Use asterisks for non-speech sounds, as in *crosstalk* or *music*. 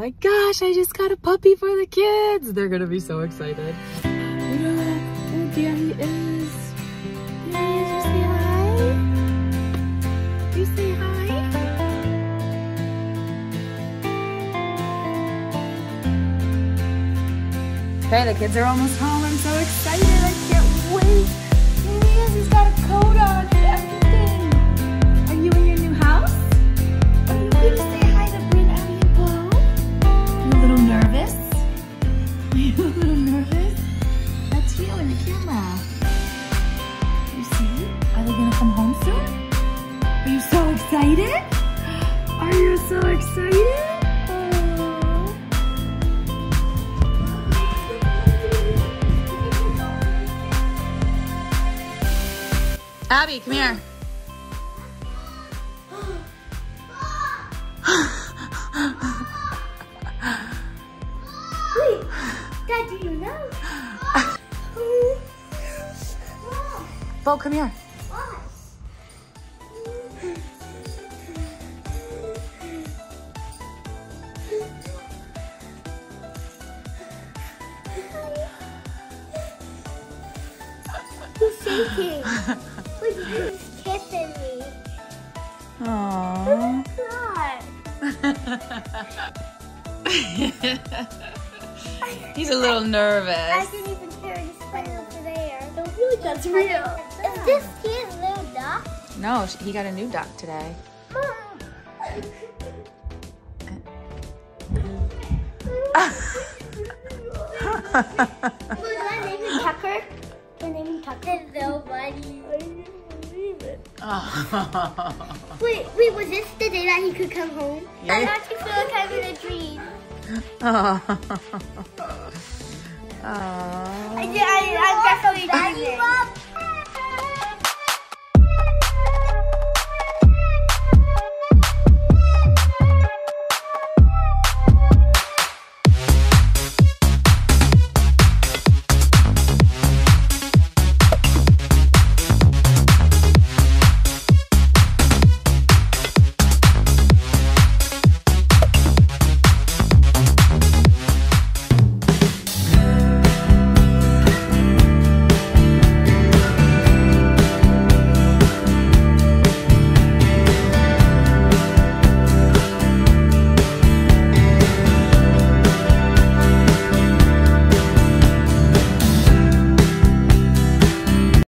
My gosh, I just got a puppy for the kids. They're gonna be so excited. Look, oh, there he is. There he is, you say hi? You say hi? Okay, the kids are almost home. I'm so excited. *laughs* you a little nervous? That's you in the camera. You see? Are they to come home soon? Are you so excited? *gasps* Are you so excited? Abby, come here. *gasps* *gasps* Bo, come here. He's shaking. He's kissing me. Aww. He's a little I nervous. didn't even hear any spring over there. Don't feel like that's real. Is this his little duck? No, he got a new duck today. *laughs* Can I name him Tucker? Can I name him Tucker? so funny. I can't believe it. Wait, wait, was this the day that he could come home? Yeah. I actually feel like I'm in a dream. Aww. *laughs* I, I, I'm definitely dreaming.